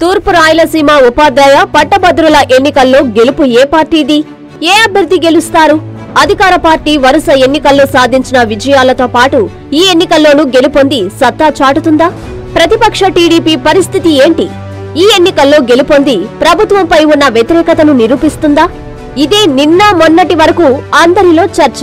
తూర్పు రాయలసీమ ఉపాధ్యాయ పట్టభద్రుల ఎన్నికల్లో గెలుపు ఏ పార్టీది? ఏ అభ్యర్థి గెలుస్తారు? అధికార పార్టీ వరుస ఎన్నికల్లో సాధించిన విజయాలతో పాటు ఈ ఎన్నికల్లోనూ గెలుపొంది సత్తా చాటుతుందా? ప్రతిపక్ష టీడీపీ పరిస్థితి ఏంటి? ఈ ఎన్నికల్లో గెలుపొంది ప్రభుత్వంపై ఉన్న వ్యతిరేకతను నిరూపిస్తుందా? ఇదే నిన్న మొన్నటి వరకు అందరిలో చర్చ.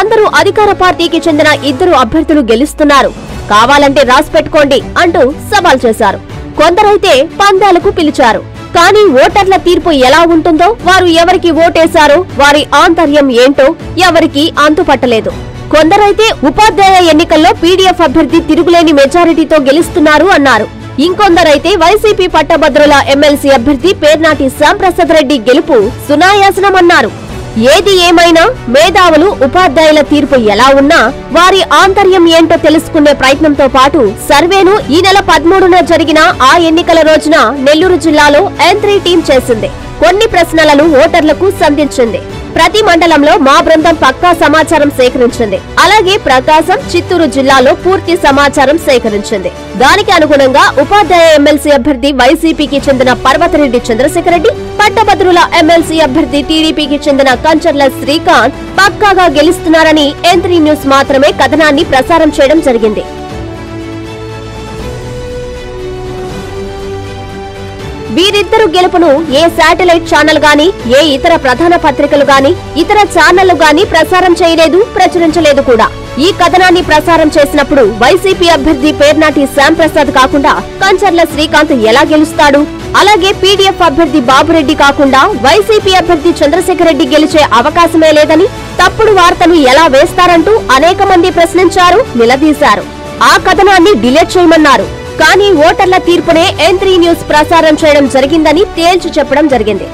అందరూ అధికార పార్టీకి చెందిన ఇద్దరు అభ్యర్థులు గెలుస్తున్నారు. కావాలంటే రాసిపెట్టుకోండి అంటూ సవాల్ చేశారు. కొందరైతే పందాలకు పిలిచారు. కానీ ఓటర్ల తీర్పు ఎలా ఉంటుందో వారు ఎవరికి ఓటేశారో వారి ఆంతర్యం ఏంటో ఎవరికీ అంతుపట్టలేదు. కొందరైతే ఉపాధ్యాయ ఎన్నికల్లో పీడీఎఫ్ అభ్యర్థి తిరుగులేని మెజారిటీతో గెలుస్తున్నారు అన్నారు. ఇంకొందరైతే వైసీపీ పట్టభద్రుల ఎమ్మెల్సీ అభ్యర్థి పేర్నాటి శ్యాంప్రసాద్ రెడ్డి గెలుపు సునాయాసనమన్నారు. ఏది ఏమైనా మేధావులు ఉపాధ్యాయుల తీర్పు ఎలా ఉన్నా వారి ఆంతర్యం ఏంటో తెలుసుకునే ప్రయత్నంతో పాటు సర్వేను ఈ నెల పదమూడున జరిగిన ఆ ఎన్నికల రోజున నెల్లూరు జిల్లాలో ఎంత్రీ టీం చేసింది. కొన్ని ప్రశ్నలను ఓటర్లకు సంధించింది. ప్రతి మండలంలో మా బృందం పక్కా సమాచారం సేకరించింది. అలాగే ప్రకాశం చిత్తూరు జిల్లాలో పూర్తి సమాచారం సేకరించింది. దానికి అనుగుణంగా ఉపాధ్యాయ ఎమ్మెల్సీ అభ్యర్థి వైసీపీకి చెందిన పర్వతరెడ్డి చంద్రశేఖర్ రెడ్డి పట్టభద్రుల ఎమ్మెల్సీ అభ్యర్థి టీడీపీకి చెందిన కంచర్ల శ్రీకాంత్ పక్కాగా గెలుస్తున్నారని ఎంత్రీ న్యూస్ మాత్రమే కథనాన్ని ప్రసారం చేయడం జరిగింది. వీరిద్దరు గెలుపును ఏ శాటిలైట్ ఛానల్ గాని ఏ ఇతర ప్రధాన పత్రికలు గాని ఇతర ఛానళ్ళు గాని ప్రసారం చేయలేదు ప్రచురించలేదు కూడా. ఈ కథనాన్ని ప్రసారం చేసినప్పుడు వైసీపీ అభ్యర్థి పేర్నాటి శ్యాంప్రసాద్ కాకుండా కంచర్ల శ్రీకాంత్ ఎలా గెలుస్తాడు? అలాగే పీడీఎఫ్ అభ్యర్థి బాబురెడ్డి కాకుండా వైసీపీ అభ్యర్థి చంద్రశేఖర్ రెడ్డి గెలిచే అవకాశమే లేదని తప్పుడు వార్తలు ఎలా వేస్తారంటూ అనేక మంది ప్రశ్నించారు నిలదీశారు. ఆ కథనాన్ని డిలీట్ చేయమన్నారు. కానీ ఓటర్ల తీర్పునే ఎన్ న్యూస్ ప్రసారం చేయడం జరిగిందని తేల్చి చెప్పడం జరిగింది.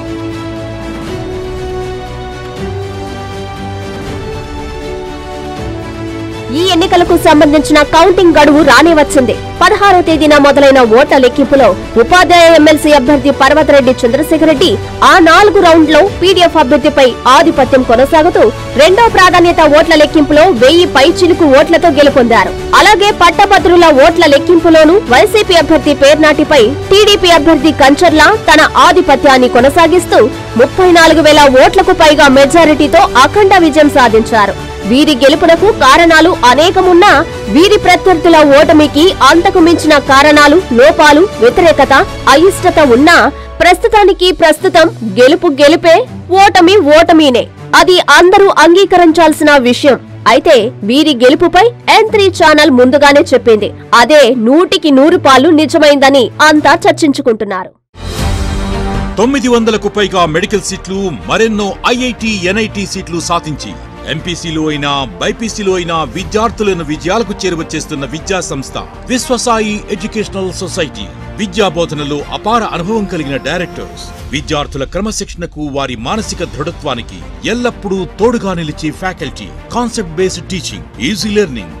ఈ ఎన్నికలకు సంబంధించిన కౌంటింగ్ గడువు రానే వచ్చింది పదహారో తేదీన మొదలైన ఓట్ల లెక్కింపులో ఉపాధ్యాయ ఎమ్మెల్సీ అభ్యర్థి పర్వతరెడ్డి చంద్రశేఖర్ రెడ్డి ఆ నాలుగు రౌండ్లో పీడీఎఫ్ అభ్యర్థిపై ఆధిపత్యం కొనసాగుతూ రెండో ప్రాధాన్యత ఓట్ల లెక్కింపులో వెయ్యి పై చిలుకు ఓట్లతో గెలుపొందారు. అలాగే పట్టభద్రుల ఓట్ల లెక్కింపులోనూ వైసీపీ అభ్యర్థి పేర్నాటిపై టీడీపీ అభ్యర్థి కంచర్ల తన ఆధిపత్యాన్ని కొనసాగిస్తూ ముప్పై నాలుగు వేల ఓట్లకు పైగా మెజారిటీతో అఖండ విజయం సాధించారు. వీరి గెలుపునకు కారణాలు అనేకమున్నా వీరి ప్రత్యర్థుల ఓటమికి అంతకు మించిన కారణాలు లోపాలు వ్యతిరేకత అయిష్టత ఉన్నా ప్రస్తుతానికి ప్రస్తుతం గెలుపు గెలుపే ఓటమి ఓటమినే. అది అందరూ అంగీకరించాల్సిన విషయం. అయితే వీరి గెలుపుపై ఎన్ త్రీ ఛానల్ ముందుగానే చెప్పింది. అదే నూటికి నూరు పాలు నిజమైందని అంతా చర్చించుకుంటున్నారు. తొమ్మిది వందలకు పైగా మెడికల్ సీట్లు మరెన్నో ఐఐటి ఎన్ఐటి సీట్లు సాధించి ఎంపీసీలో అయినా బైపీసీలో అయినా విద్యార్థులను విజయాలకు చేరువచేస్తున్న విద్యా సంస్థ విశ్వసాయి ఎడ్యుకేషనల్ సొసైటీ. విద్యా బోధనలో అపార అనుభవం కలిగిన డైరెక్టర్స్. విద్యార్థుల క్రమశిక్షణకు వారి మానసిక దృఢత్వానికి ఎల్లప్పుడూ తోడుగా నిలిచే faculty. Concept based teaching easy learning